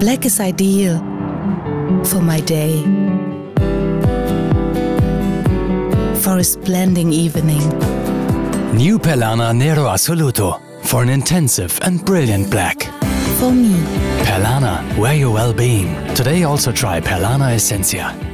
Black is ideal for my day, for a splendid evening. New Perlana Nero Assoluto for an intensive and brilliant black. For me, Perlana where your well-being. Today also try Perlana Essentia.